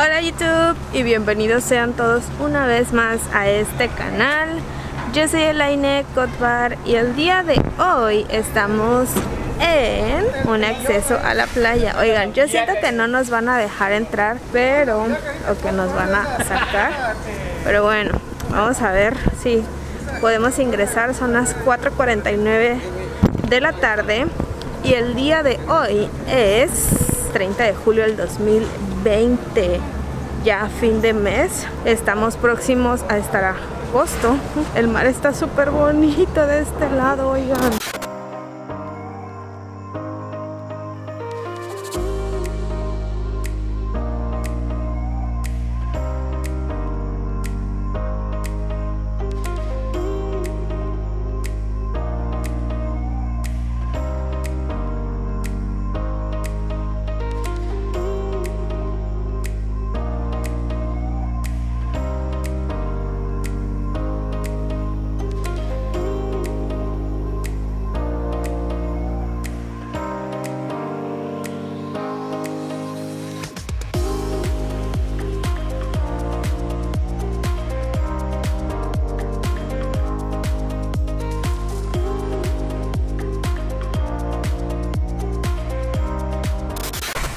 Hola YouTube y bienvenidos sean todos una vez más a este canal. Yo soy Elaine Kotbar y el día de hoy estamos en un acceso a la playa. Oigan, yo siento que no nos van a dejar entrar, pero... o que nos van a sacar. Pero bueno, vamos a ver si podemos ingresar, son las 4.49 de la tarde Y el día de hoy es 30 de julio del 2020 ya fin de mes. Estamos próximos a estar a agosto. El mar está súper bonito de este lado oigan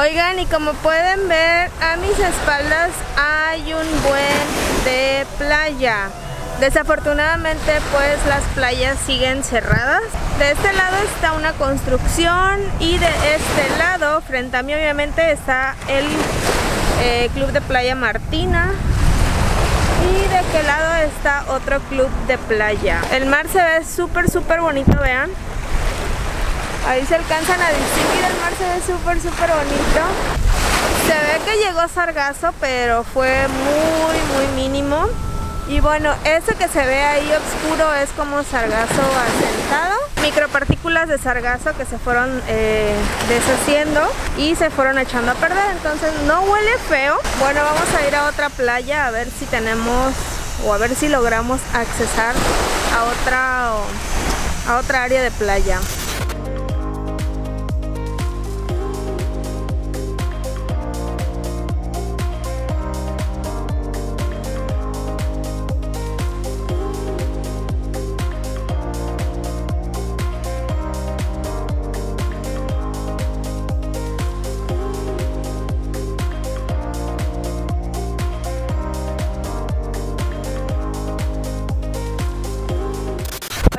Oigan, y como pueden ver, a mis espaldas hay un buen de playa. Desafortunadamente pues las playas siguen cerradas. De este lado está una construcción y de este lado, frente a mí obviamente, está el eh, Club de Playa Martina. Y de aquel lado está otro club de playa. El mar se ve súper súper bonito, vean. Ahí se alcanzan a distinguir, el mar se ve súper súper bonito. Se ve que llegó sargazo, pero fue muy muy mínimo. Y bueno, ese que se ve ahí oscuro es como sargazo asentado. Micropartículas de sargazo que se fueron eh, deshaciendo y se fueron echando a perder. Entonces no huele feo. Bueno, vamos a ir a otra playa a ver si tenemos o a ver si logramos accesar a otra, a otra área de playa.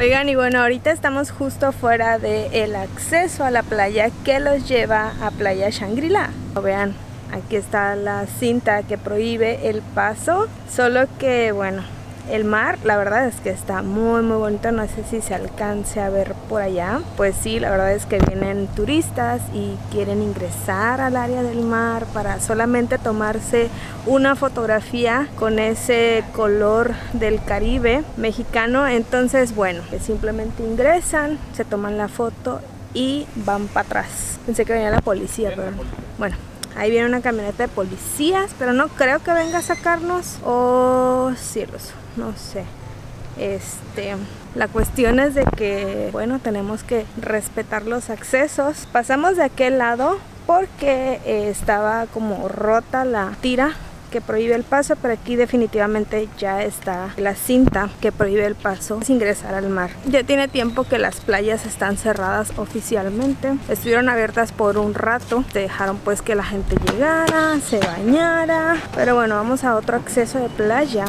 Oigan, y bueno, ahorita estamos justo fuera del acceso a la playa que los lleva a Playa Shangri-La. Vean, aquí está la cinta que prohíbe el paso, solo que bueno, el mar, la verdad es que está muy muy bonito, no sé si se alcance a ver por allá. Pues sí, la verdad es que vienen turistas y quieren ingresar al área del mar para solamente tomarse una fotografía con ese color del Caribe mexicano. Entonces, bueno, que simplemente ingresan, se toman la foto y van para atrás. Pensé que venía la policía, pero bueno. Ahí viene una camioneta de policías, pero no creo que venga a sacarnos. Oh, cielos no sé. Este, la cuestión es de que, bueno, tenemos que respetar los accesos. Pasamos de aquel lado porque eh, estaba como rota la tira que prohíbe el paso, pero aquí definitivamente ya está la cinta que prohíbe el paso es ingresar al mar. Ya tiene tiempo que las playas están cerradas oficialmente. Estuvieron abiertas por un rato, dejaron pues que la gente llegara, se bañara, pero bueno, vamos a otro acceso de playa.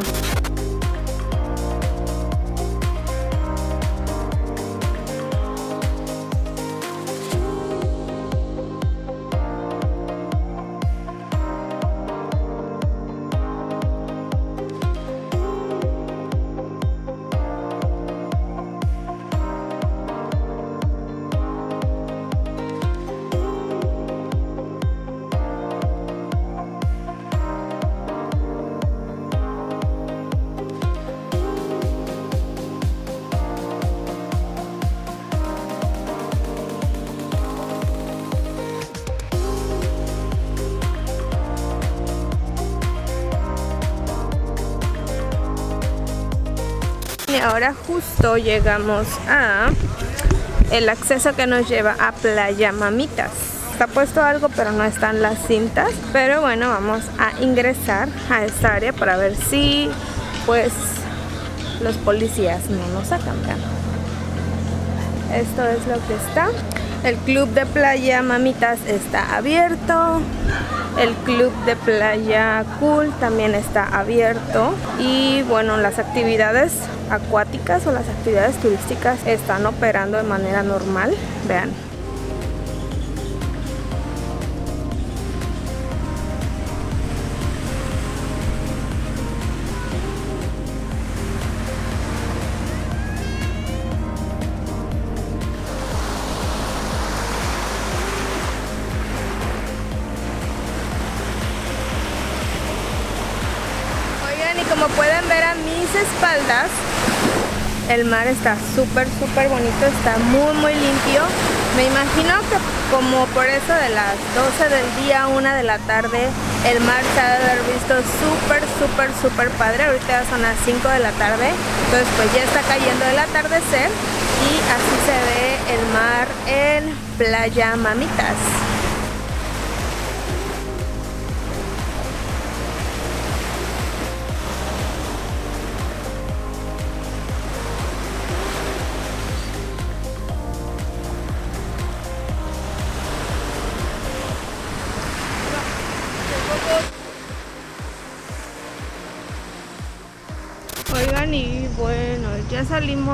Ahora justo llegamos a el acceso que nos lleva a Playa Mamitas. está puesto algo, pero no están las cintas. Pero bueno, vamos a ingresar a esta área para ver si pues los policías no nos sacan. Esto es lo que está. El club de playa Mamitas está abierto. El club de playa Cool también está abierto. Y bueno, las actividades acuáticas o las actividades turísticas están operando de manera normal. Vean, como pueden ver a mis espaldas, el mar está súper, súper bonito, está muy, muy limpio. Me imagino que como por eso de las 12 del día, 1 de la tarde, el mar se ha de haber visto súper, súper, súper padre. Ahorita son las 5 de la tarde, entonces pues ya está cayendo el atardecer y así se ve el mar en Playa Mamitas.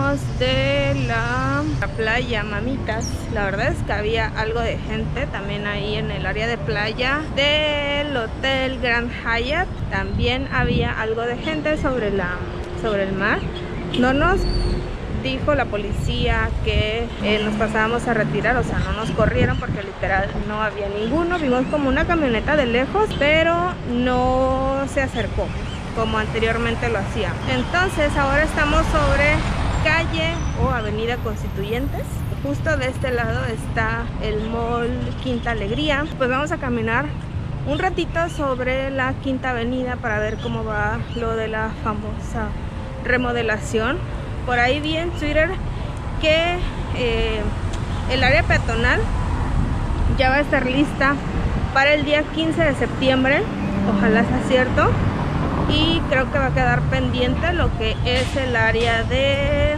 De la, playa Mamitas. La verdad es que había algo de gente también ahí en el área de playa del Hotel Grand Hyatt. También había algo de gente sobre, la, sobre el mar. No nos dijo la policía que eh, nos pasábamos a retirar, o sea, no nos corrieron porque literal no había ninguno. Vimos como una camioneta de lejos, pero no se acercó como anteriormente lo hacía. Entonces ahora estamos sobre calle o avenida Constituyentes. Justo de este lado está el mall Quinta Alegría. Pues vamos a caminar un ratito sobre la Quinta Avenida para ver cómo va lo de la famosa remodelación. Por ahí vi en Twitter que eh, el área peatonal ya va a estar lista para el día 15 de septiembre. Ojalá sea cierto y creo que va a quedar pendiente lo que es el área de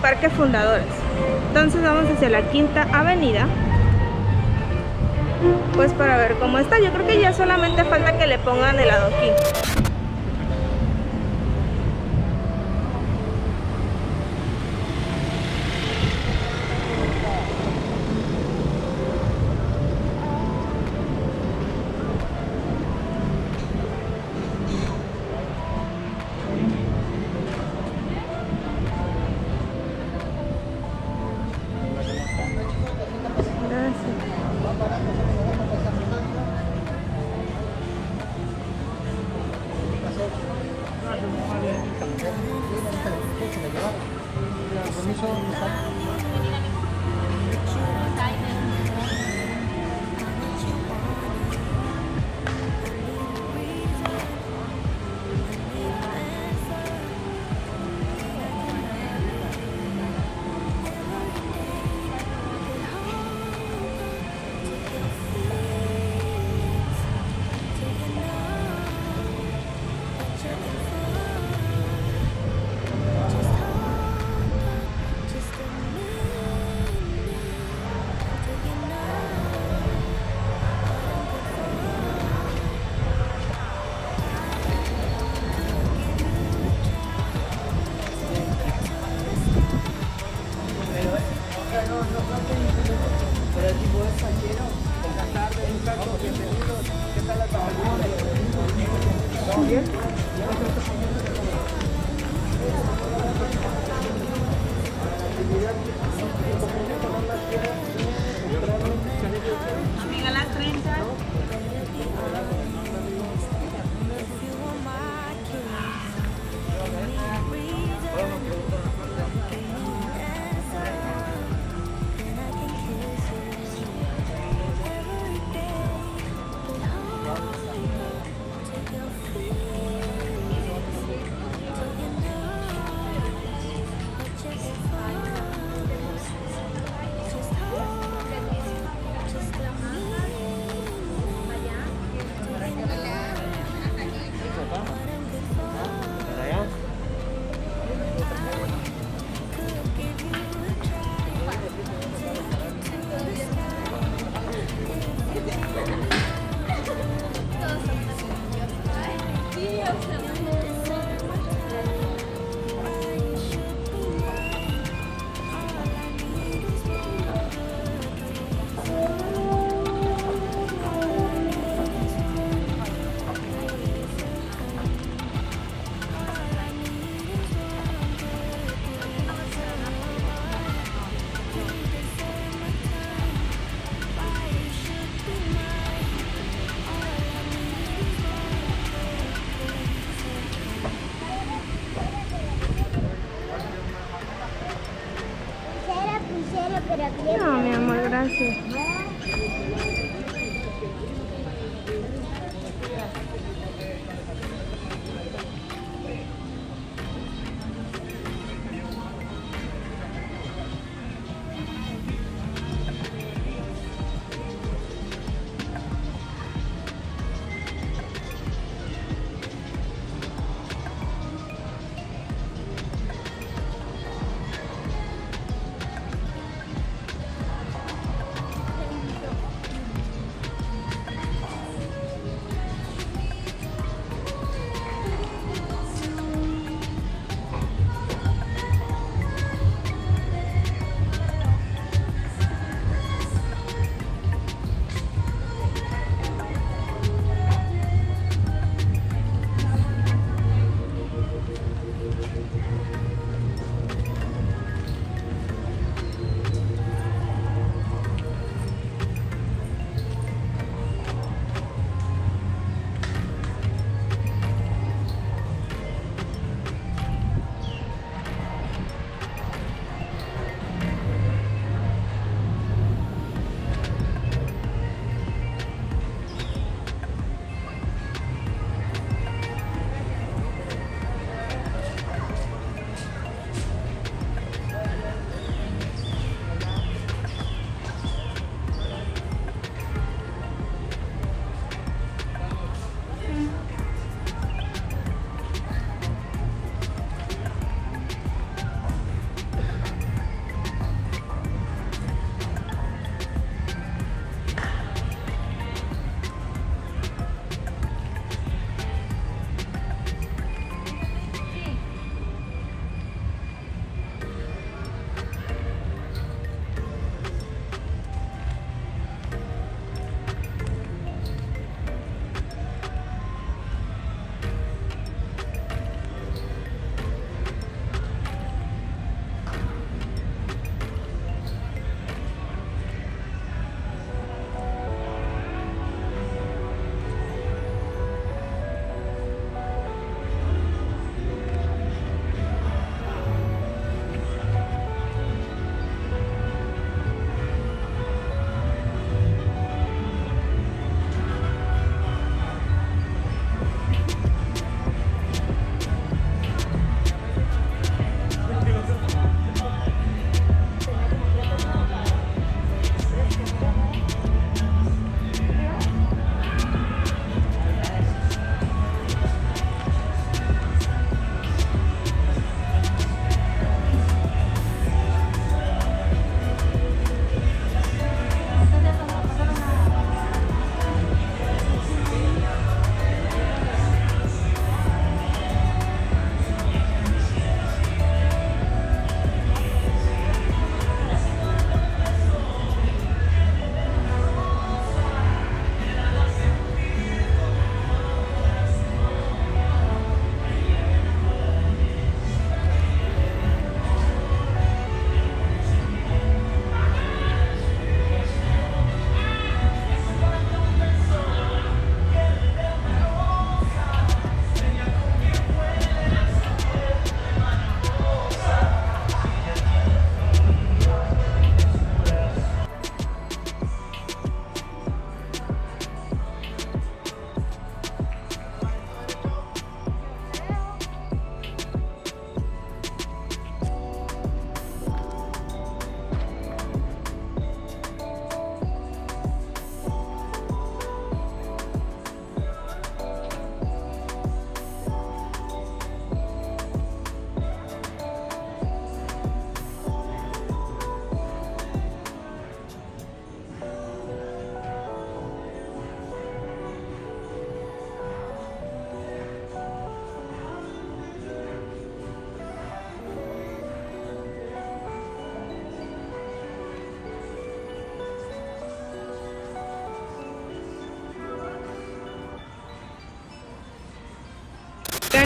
Parque Fundadores. Entonces vamos hacia la Quinta Avenida pues para ver cómo está. Yo creo que ya solamente falta que le pongan el adoquín. Permiso, mis padres.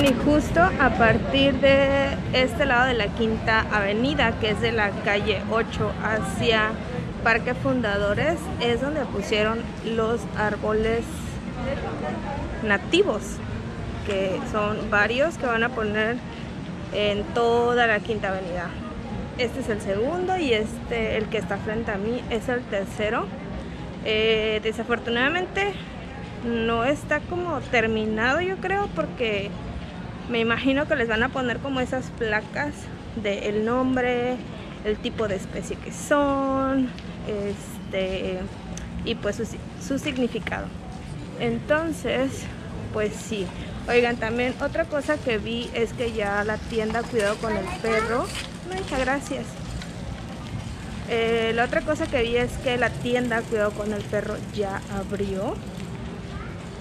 Y justo a partir de este lado de la Quinta Avenida, que es de la calle 8 hacia Parque Fundadores, es donde pusieron los árboles nativos, que son varios que van a poner en toda la Quinta Avenida. Este es el segundo y este, el que está frente a mí, es el tercero. Eh, desafortunadamente no está como terminado yo creo porque me imagino que les van a poner como esas placas del nombre, el tipo de especie que son, este, y pues su, significado. Entonces, pues sí. Oigan, también otra cosa que vi es que ya la tienda Cuidado con el Perro. Muchas gracias. Eh, la otra cosa que vi es que la tienda Cuidado con el Perro ya abrió.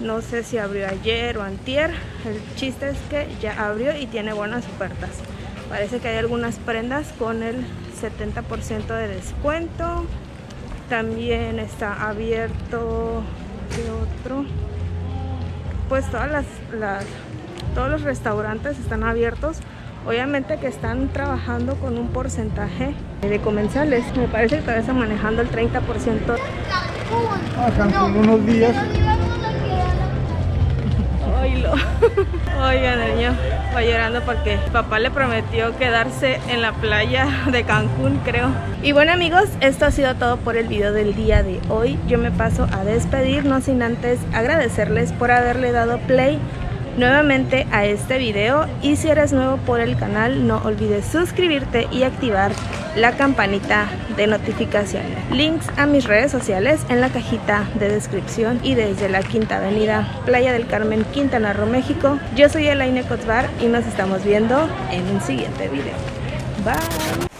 No sé si abrió ayer o antier. El chiste es que ya abrió y tiene buenas ofertas. Parece que hay algunas prendas con el 70% de descuento. También está abierto ¿qué otro? Pues todas las, todos los restaurantes están abiertos. Obviamente que están trabajando con un porcentaje de comensales. Me parece que todavía están manejando el 30%. Ah, unos días. Oigan, el niño va llorando porque papá le prometió quedarse en la playa de Cancún, creo. Y bueno amigos, esto ha sido todo por el video del día de hoy. Yo me paso a despedir, no sin antes agradecerles por haberle dado play nuevamente a este video y si eres nuevo por el canal no olvides suscribirte y activar la campanita de notificaciones. Links a mis redes sociales en la cajita de descripción y desde la Quinta Avenida Playa del Carmen, Quintana Roo, México. Yo soy Elaine Kotzbar y nos estamos viendo en un siguiente video. Bye.